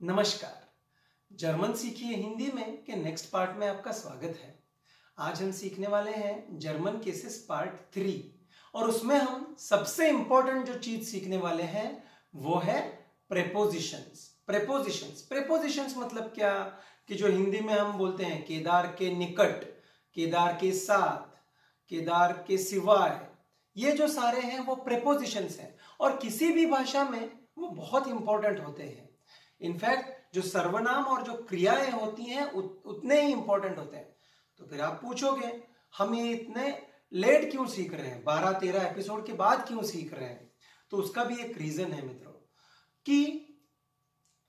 नमस्कार। जर्मन सीखिए हिंदी में के नेक्स्ट पार्ट में आपका स्वागत है। आज हम सीखने वाले हैं जर्मन केसेस पार्ट थ्री, और उसमें हम सबसे इंपॉर्टेंट जो चीज़ सीखने वाले हैं, वो है प्रेपोजिशंस प्रेपोजिशंस प्रेपोजिशंस मतलब क्या? कि जो हिंदी में हम बोलते हैं, केदार के निकट, केदार के साथ, केदार के सिवाय, ये जो सारे हैं वो प्रेपोजिशंस हैं, और किसी भी भाषा में वो बहुत इंपॉर्टेंट होते हैं। इनफैक्ट जो सर्वनाम और जो क्रियाएँ होती हैं उत, उतने ही इंपॉर्टेंट होते हैं। तो फिर आप पूछोगे हम ये इतने लेट क्यों सीख रहे हैं? बारह तेरह एपिसोड के बाद क्यों सीख रहे हैं? तो उसका भी एक रीजन है मित्रों कि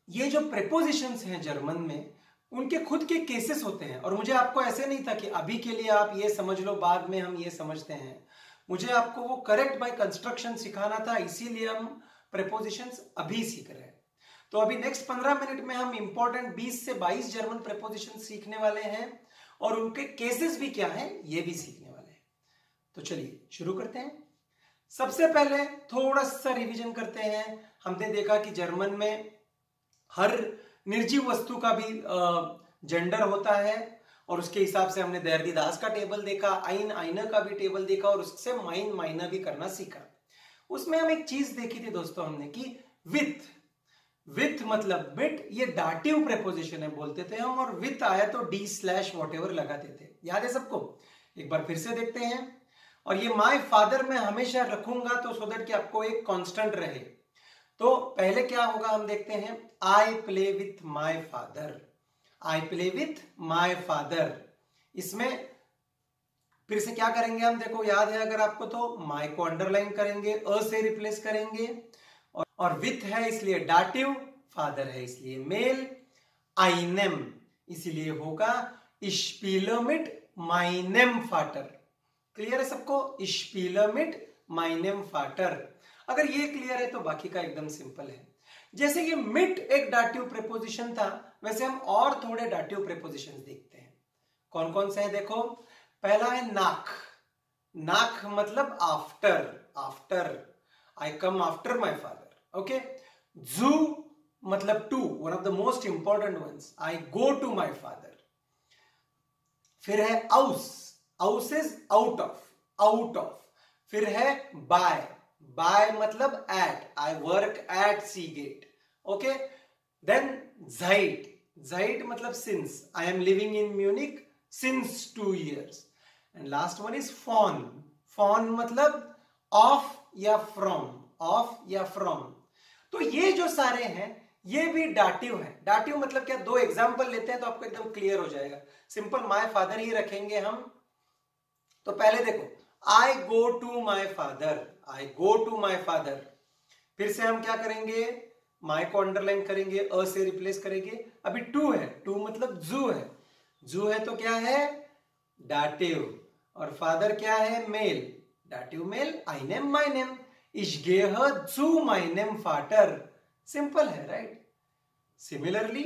ये जो प्रेपोजिशंस हैं जर्मन में उनके खुद के केसेस होते हैं। और मुझे आपको ऐसे नहीं था कि अभी के लिए आप ये समझ लो बाद में हम ये समझते हैं। मुझे आपको वो करेक्ट बाय कंस्ट्रक्शन सिखाना था इसीलिए हम प्रेपोजिशंस अभी सीख रहे हैं। तो अभी नेक्स्ट पंद्रह मिनट में हम इंपॉर्टेंट बीस से बाईस जर्मन प्रपोजिशन सीखने वाले हैं और उनके केसेस भी क्या हैं, ये भी सीखने वाले हैं। तो चलिए, शुरू करते हैं। सबसे पहले थोड़ा सा रिवीजन करते हैं। हमने देखा कि जर्मन में हर निर्जीव वस्तु का भी जेंडर होता है और उसके हिसाब से हमने दैरदी दास का टेबल देखा, आइन आइना का भी टेबल देखा और उससे माइन माइना भी करना सीखा। उसमें हम एक चीज़ देखी थी दोस्तों हमने कि विथ विथ मतलब बिट ये डाटिव प्रेपोजिशन है बोलते थे हम, और विथ आया तो डी स्लैश वॉट एवर लगाते थे। याद है सबको? एक बार फिर से देखते हैं। और ये माई फादर में हमेशा रखूँगा तो सो दैट कि आपको एक कांस्टेंट रहे। तो पहले क्या होगा हम देखते हैं। I play with my father I play with my father इसमें फिर से क्या करेंगे हम? देखो याद है अगर आपको तो माई को अंडरलाइन करेंगे अ से रिप्लेस करेंगे। और, विथ है इसलिए डाटिव फादर है इसलिए मेल आईनेम इसलिए होगा इश्पीलोमिट माइनेम फाटर। क्लियर है सबको? इश्पीलोमिट माइनेम फाटर। अगर ये क्लियर है तो बाकी का एकदम सिंपल है। जैसे ये मिट एक डाटिव प्रेपोजिशन था वैसे हम और थोड़े डाटिव प्रेपोजिशन देखते हैं। कौन कौन से हैं देखो? पहला है नाक। नाक मतलब after after I come after my father okay जू मतलब to one of the most important ones I go to my father फिर है आउस आउस is out of out of फिर है बाय बाय मतलब I work at Seagate okay then जाइट जाइट मतलब since I am living in Munich since two years and last one is fawn फॉन मतलब ऑफ़ या फ्रॉम ऑफ़ या फ्रॉम तो ये जो सारे हैं, ये भी डाटिव है। डाटिव मतलब क्या? दो एग्ज़ाम्पल लेते हैं तो आपको एकदम क्लियर हो जाएगा। सिंपल माय फादर ही रखेंगे हम। तो पहले देखो I go to my father I go to my father फिर से हम क्या करेंगे? माई को अंडरलाइन करेंगे, अ से रिप्लेस करेंगे। अभी टू है। टू मतलब जू है। जू है तो क्या है? डाटिव और फादर क्या है? मेल डाटिव मेल आई नेम माई नेम इशगेह जू माई नेम फाटर। सिंपल है right similarly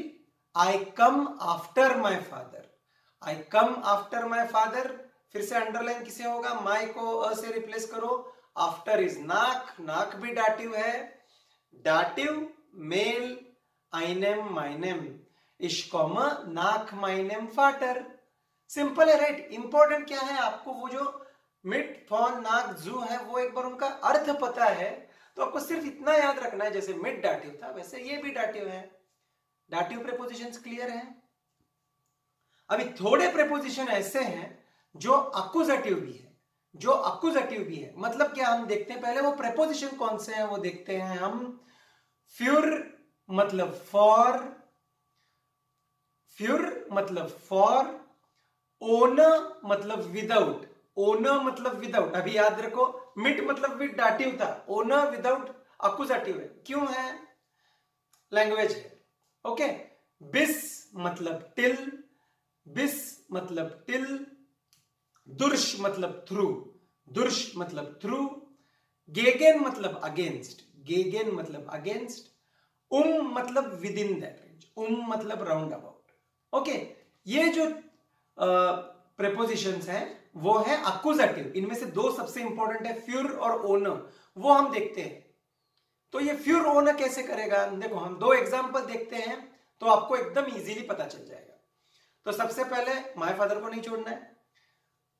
I come after my father I come after my father फिर से अंडरलाइन किसे होगा? माई को अ से रिप्लेस करो। आफ्टर इज़ नाक नाक भी डाटिव है। डाटिव मेल आइनेम माइनेम इश्कोम नाक माइनेम फाटर सिंपल है राइट इंपॉर्टेंट क्या है आपको वो जो मिट फॉन नाक जू है, वो एक बार उनका अर्थ पता है तो आपको सिर्फ़ इतना याद रखना है, जैसे मिड डाटिव था, वैसे ये भी डाटिव है। डाटिव प्रेपोजिशंस क्लियर है? अभी थोड़े प्रेपोजिशन ऐसे हैं, जो अकुजेटिव भी है, जो अकुजेटिव भी है। मतलब क्या हम देखते हैं, पहले वो प्रेपोजिशन कौन से हैं, वो देखते हैं हम। फ्यूर मतलब फॉर फ्यूर मतलब फॉर ओनर मतलब विदाउट ओनर मतलब विदाउट अभी याद रखो मिट मतलब विद डाटिव था ओनर विदाउट अकुजेटिव है। क्यों है? लैंग्वेज है। ओके बिस मतलब टिल बिस मतलब टिल दुर्श मतलब थ्रू दुर्श मतलब थ्रू गेगेन मतलब अगेंस्ट गेगेन मतलब अगेंस्ट उम मतलब विद इन दैट रेंज उम मतलब राउंड अबाउट ओके ये जो प्रेपोजिशंस हैं वो है अकुजेटिव इनमें से दो सबसे इंपॉर्टेंट है फ्यूर और ओनर वो हम देखते हैं। तो ये फ्यूर ओनर कैसे करेगा? देखो, हम दो एग्ज़ाम्पल देखते हैं तो आपको एकदम इजीली पता चल जाएगा। तो सबसे पहले माय फादर को नहीं छोड़ना है।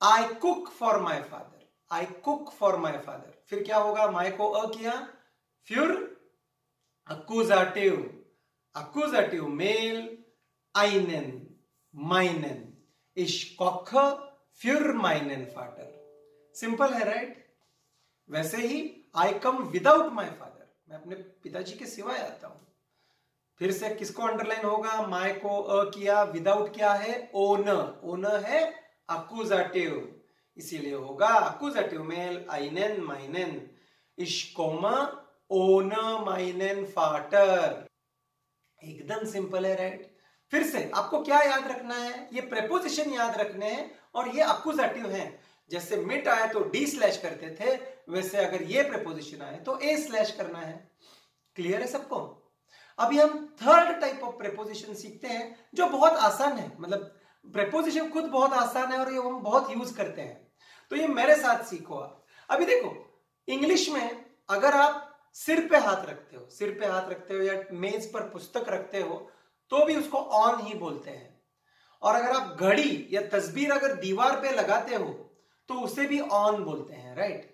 I cook for my father I cook for my father फिर क्या होगा? माई को अ किया। फ्यूर अक्यूजाटिव अक्यूजाटिव मेल आइनेन माइनेन इश कॉख फ्यूर माइनेन फाटर सिंपल है राइट वैसे ही आई कम विदाउट माई फादर मैं अपने पिताजी के सिवाय आता हूँ। फिर से किसको अंडरलाइन होगा? माय को अ किया विदाउट क्या है? ओन ओन है अकुजाटिव इसीलिए होगा अकुजाटिव मेल आइनेन माइनेन इश्कोमा ओन माइनेन फाटर एकदम सिंपल है राइट फिर से, आपको क्या याद रखना है? ये प्रेपोजिशन याद रखने हैं। और ये अकुजाटिव हैं। जैसे मिट आए तो डी स्लैश करते थे, वैसे अगर ये प्रपोजिशन आए तो ए स्लैश करना है। क्लियर है सबको? अभी हम थर्ड टाइप ऑफ़ प्रेपोजिशन सीखते हैं, जो बहुत आसान है। मतलब प्रेपोजिशन खुद बहुत आसान है और ये हम बहुत यूज़ करते हैं। तो ये मेरे साथ सीखो आप। अभी देखो इंग्लिश में अगर आप सिर पे हाथ रखते हो, सिर पे हाथ रखते हो या मेज पर पुस्तक रखते हो तो भी उसको ऑन ही बोलते हैं। और अगर आप घड़ी या तस्वीर अगर दीवार पे लगाते हो तो उसे भी ऑन बोलते हैं राइट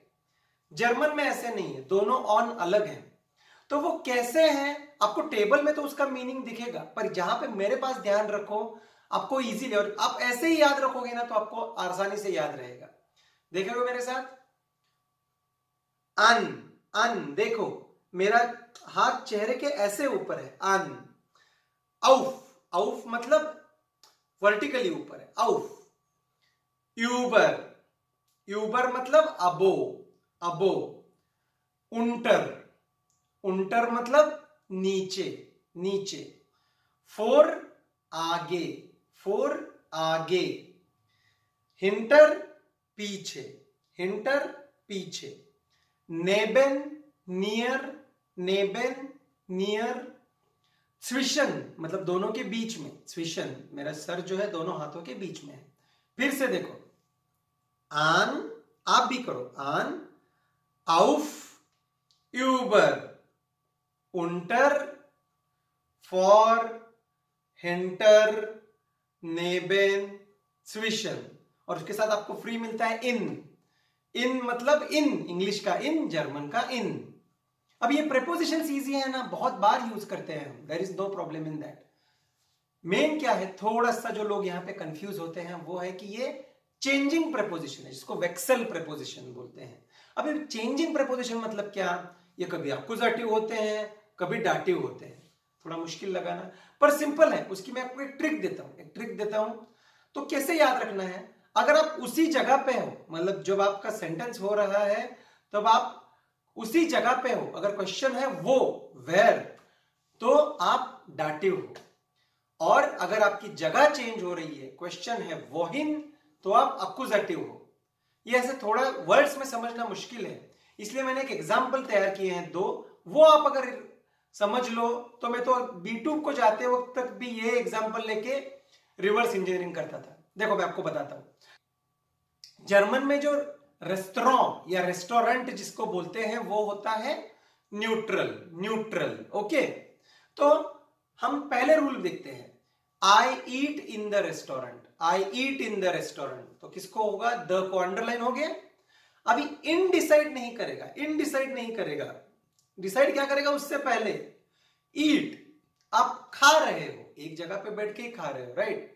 जर्मन में ऐसे नहीं है, दोनों ऑन अलग हैं। तो वो कैसे हैं, आपको टेबल में तो उसका मीनिंग दिखेगा, पर जहाँ पे मेरे पास ध्यान रखो, आपको इजीली और आप ऐसे ही याद रखोगे ना तो आपको आसानी से याद रहेगा। देखेगा मेरे साथ? अन अन देखो, मेरा हाथ चेहरे के ऐसे ऊपर है अन औफ औफ मतलब वर्टिकली ऊपर है। Of Uber. यूबर मतलब अबो। अबो। उंटर। उंटर मतलब नीचे। नीचे। फोर आगे। फोर आगे। हिंटर पीछे। हिंटर पीछे। नेबेन नियर। नेबेन नियर। स्विशन मतलब दोनों के बीच में, स्विशन, मेरा सर जो है दोनों हाथों के बीच में है। फिर से देखो। आन, आप भी करो। आन, आउफ, यूबर, उंटर, फॉर, हिंटर, नेबेन, स्विशन। और उसके साथ आपको फ्री मिलता है इन। इन मतलब इन, इंग्लिश का इन, जर्मन का इन। अब ये प्रेपोजिशन इजी है ना, बहुत बार यूज़ करते हैं हम। There is no problem in that main क्या है? थोड़ा सा जो लोग यहाँ पे कंफ्यूज होते हैं, वो है कि ये चेंजिंग प्रपोजिशन है, जिसको वेक्सल प्रपोजिशन बोलते हैं। अभी चेंजिंग प्रपोजिशन मतलब क्या? ये कभी अकुजाटिव होते हैं, कभी डाटिव होते हैं। थोड़ा मुश्किल लगाना। पर सिंपल है, उसकी मैं आपको एक ट्रिक देता हूँ, एक ट्रिक देता हूँ। तो कैसे याद रखना है? अगर आप उसी जगह पे हो मतलब जब आपका सेंटेंस हो रहा है, तब तो आप उसी जगह पे हो। अगर क्वेश्चन है वो वेर तो आप डाटिव हो। और अगर आपकी जगह चेंज हो रही है क्वेश्चन है वोहिन तो आप अकुजेटिव हो। ये ऐसे थोड़ा वर्ड्स में समझना मुश्किल है। इसलिए मैंने एक एग्ज़ाम्पल तैयार किए हैं दो। वो आप अगर समझ लो तो मैं तो बी को जाते वक्त तक भी ये एग्ज़ाम्पल लेके रिवर्स इंजीनियरिंग करता था। देखो, मैं आपको बताता हूँ। जर्मन में जो रेस्टोरेंट या रेस्टोरेंट जिसको बोलते हैं, वो होता है न्यूट्रल न्यूट्रल, ओके? तो हम पहले रूल देखते हैं। I eat in the restaurant I eat in the restaurant तो किसको होगा? द को अंडरलाइन हो गया। अभी इन डिसाइड नहीं करेगा। इन डिसाइड नहीं करेगा। डिसाइड क्या करेगा उससे पहले? ईट आप खा रहे हो। एक जगह पे बैठ के ही खा रहे हो राइट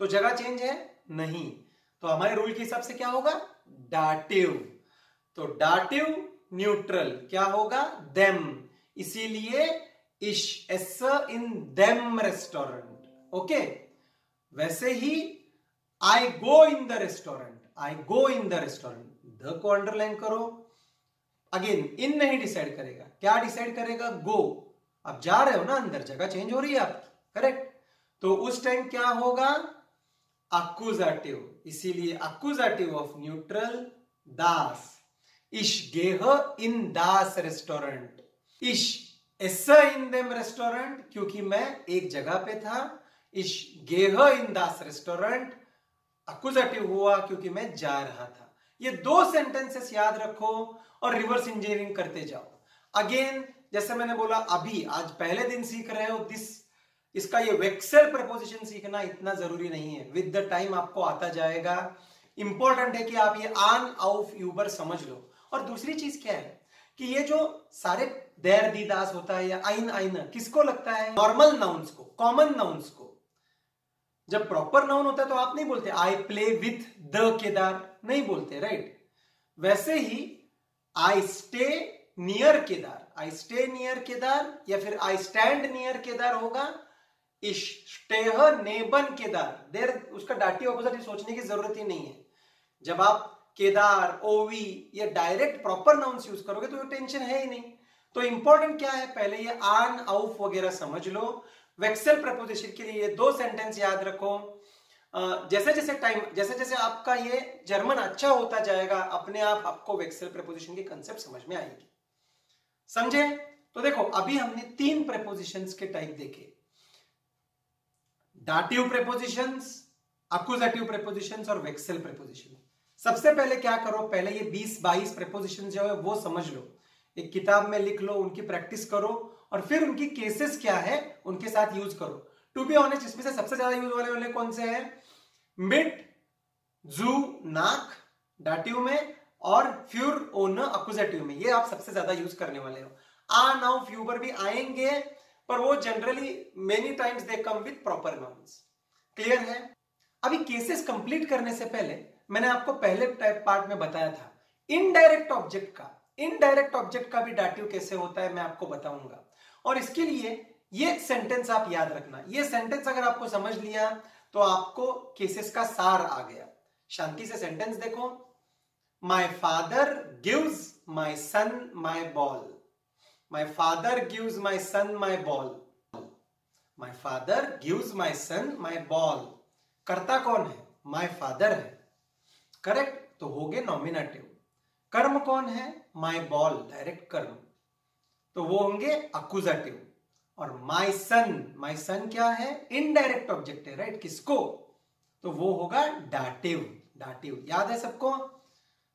तो जगह चेंज है? नहीं। तो हमारे रूल के हिसाब से क्या होगा? डाटिव तो डाटिव न्यूट्रल क्या होगा? देम। इसीलिए इश एस इन देम रेस्टोरेंट। ओके? वैसे ही I go in the restaurant. I go in the restaurant. The को अंडरलाइन करो। अगेन, इन नहीं डिसाइड करेगा। क्या डिसाइड करेगा? गो। आप जा रहे हो ना, अंदर जगह चेंज हो रही है आपकी। करेक्ट? तो उस टाइम क्या होगा? अक्यूजाटिव इसीलिए अक्यूजाटिव ऑफ़ न्यूट्रल दास। इश गेह इन दास रेस्टोरेंट इश ऐसा इन देम रेस्टोरेंट क्योंकि मैं एक जगह पे था। इश गेह इन दास रेस्टोरेंट अक्यूजेटिव हुआ क्योंकि मैं जा रहा था। ये दो सेंटेंसेस याद रखो और रिवर्स इंजीनियरिंग करते जाओ। अगेन जैसे मैंने बोला, अभी, आज पहले दिन सीख रहे हो दिस इसका ये वेक्सल प्रपोजिशन सीखना इतना ज़रूरी नहीं है। विद द टाइम आपको आता जाएगा। इंपॉर्टेंट है कि आप ये आन आउफ यूबर समझ लो। और दूसरी चीज़ क्या है? कि ये जो सारे देर दीदास होता है या आइन आइन किसको लगता है? नॉर्मल नाउन्स को कॉमन नाउन्स को। जब प्रॉपर नाउन होता है तो आप नहीं बोलते I play with the Kedar. नहीं बोलते राइट वैसे ही I stay near Kedar. I stay near Kedar या फिर आई स्टैंड नियर केदार होगा। स्टेह नेबन केदार। देर उसका डाटी ऑपोजिट सोचने की ज़रूरत ही नहीं है। जब आप केदार, ओवी, या डायरेक्ट प्रॉपर नाउन्स यूज़ करोगे तो टेंशन है ही नहीं। तो इंपॉर्टेंट क्या है? पहले ये आन आउफ वगैरह समझ लो। वेक्सेल प्रपोजिशन के लिए दो सेंटेंस याद रखो। जैसे जैसे टाइम जैसे जैसे आपका ये जर्मन अच्छा होता जाएगा, अपने आप आपको वेक्सेल प्रपोजिशन की कंसेप्ट समझ में आएगी। समझे? तो देखो, अभी हमने तीन प्रपोजिशंस के टाइप देखे। डाटिव प्रेपोजिशंस अकुजेटिव प्रेपोजिशंस और वेक्सेल प्रेपोजिशन सबसे पहले क्या करो? पहले ये 20 22 प्रेपोजिशन जो है, वो समझ लो। एक किताब में लिख लो, उनकी प्रैक्टिस करो और फिर उनकी केसेस क्या है, उनके साथ यूज़ करो। टू बी ऑनेस्ट इसमें से सबसे ज़्यादा यूज़ वाले वाले कौन से हैं? मिट, जू, नाक डाटिव में और फ्यूर ओन अकुजेटिव में। ये आप सबसे ज़्यादा यूज़ करने वाले हो। आ, नाउ फ्यूबर भी आएँगे। पर वो generally many times they come with proper nouns clear है? अभी केसेस कंप्लीट करने से पहले मैंने आपको पहले टाइप पार्ट में बताया था। इनडायरेक्ट ऑब्जेक्ट का। इनडायरेक्ट ऑब्जेक्ट का भी डाटिव कैसे होता है मैं आपको बताऊँगा। और इसके लिए ये सेंटेंस आप याद रखना। ये सेंटेंस अगर आपको समझ लिया तो आपको केसेस का सार आ गया। शांति से सेंटेंस देखो। My father gives my son my ball my father gives my son my ball my father gives my son my ball करता कौन है माई फादर है करेक्ट तो हो गए नॉमिनेटिव कर्म कौन है माई बॉल डायरेक्ट कर्म तो वो होंगे अकुजेटिव और माई सन माई सन क्या है? इनडायरेक्ट ऑब्जेक्ट है राइट किसको? तो वो होगा डाटिव डाटिव याद है सबको?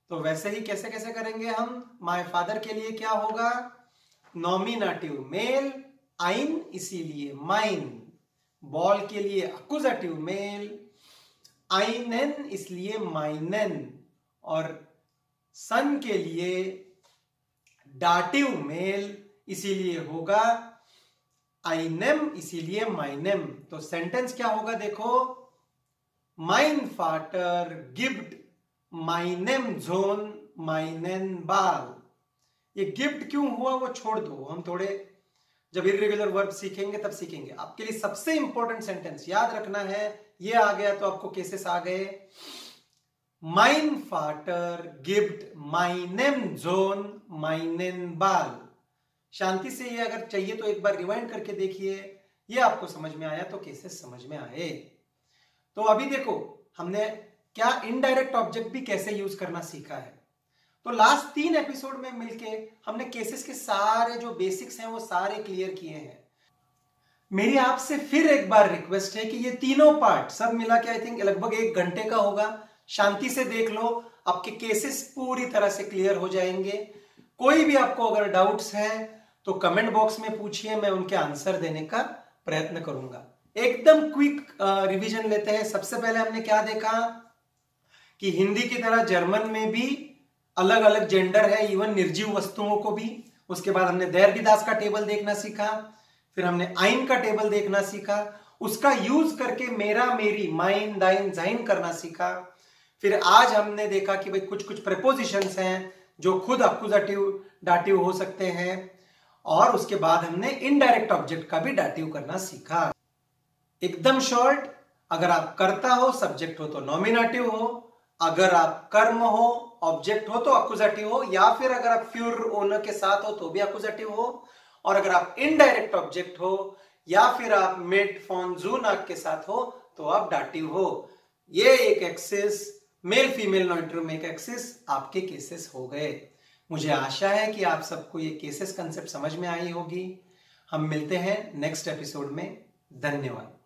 तो वैसे ही कैसे कैसे करेंगे हम? माई फादर के लिए क्या होगा? नॉमिनेटिव मेल, आइन, इसीलिए माइन। बॉल के लिए अकुजेटिव मेल, आइनन, इसलिए माइनन। और सन के लिए डाटिव मेल, इसीलिए होगा आइनेम, इसीलिए माइनेम। तो सेंटेंस क्या होगा देखो? माइन फाटर गिफ्ट माइनेम जोन, माइनेन बाल। ये गिफ्ट क्यों हुआ वो छोड़ दो, हम थोड़े जब इरेगुलर वर्ब सीखेंगे तब सीखेंगे। आपके लिए सबसे इंपॉर्टेंट सेंटेंस याद रखना है, ये आ गया तो आपको केसेस आ गए। माइन फाटर गिफ्ट माइनेम जोन माइनेन बाल शांति से ये अगर चाहिए तो एक बार रिवाइंड करके देखिए, ये आपको समझ में आया तो केसेस समझ में आए। तो अभी देखो, हमने क्या इनडायरेक्ट ऑब्जेक्ट भी कैसे यूज़ करना सीखा है? तो लास्ट तीन एपिसोड में मिलके हमने केसेस के सारे जो बेसिक्स हैं, वो सारे क्लियर किए हैं। मेरी आपसे फिर एक बार रिक्वेस्ट है कि ये तीनों पार्ट सब मिला के आई थिंक लगभग एक घंटे का होगा। शांति से देख लो, आपके केसेस पूरी तरह से क्लियर हो जाएँगे। कोई भी आपको अगर डाउट्स है तो कमेंट बॉक्स में पूछिए, मैं उनके आंसर देने का प्रयत्न करूँगा। एकदम क्विक रिवीजन लेते हैं। सबसे पहले हमने क्या देखा कि हिंदी की तरह जर्मन में भी अलग अलग जेंडर है इवन निर्जीव वस्तुओं को भी। उसके बाद हमने दैरविदास का टेबल देखना सीखा, फिर हमने आइन का टेबल देखना सीखा, उसका यूज़ करके मेरा, मेरी माइन दाइन जाइन करना सीखा। फिर आज हमने देखा कि भाई कुछ कुछ प्रपोजिशंस हैं जो खुद अकुजेटिव डाटिव हो सकते हैं, और उसके बाद हमने इनडायरेक्ट ऑब्जेक्ट का भी डाटिव करना सीखा। एकदम शॉर्ट अगर आप करता हो सब्जेक्ट हो तो नॉमिनेटिव हो अगर आप कर्म हो ऑब्जेक्ट हो तो अकुजेटिव हो, या फिर अगर आप फ्यूर ओनर के साथ हो तो भी अकुजेटिव हो। और अगर आप इनडायरेक्ट ऑब्जेक्ट हो, या फिर आप मेट फ़ोन जून के साथ हो तो आप डाटिव हो। ये एक एक्सेस मेल फीमेल नॉइट्रोमिक एक्सेस आपके केसेस हो गए। मुझे आशा है कि आप सबको ये केसेस कंसेप्ट समझ में आई होगी। हम मिलते हैं नेक्स्ट एपिसोड में। धन्यवाद।